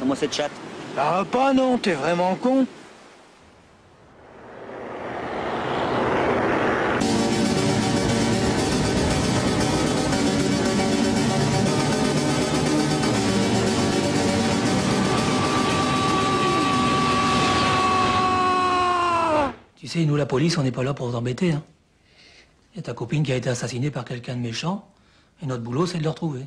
Comment cette chatte? Ah pas non, t'es vraiment con. Tu sais, nous, la police, on n'est pas là pour t'embêter. Hein. Il y a ta copine qui a été assassinée par quelqu'un de méchant, et notre boulot, c'est de le retrouver.